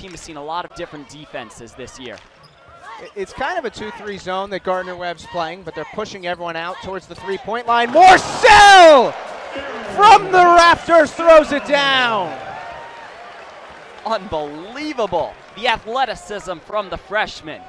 team has seen a lot of different defenses this year. It's kind of a 2-3 zone that Gardner Webb's playing, but they're pushing everyone out towards the three-point line. Morsell from the rafters throws it down. Unbelievable. The athleticism from the freshman.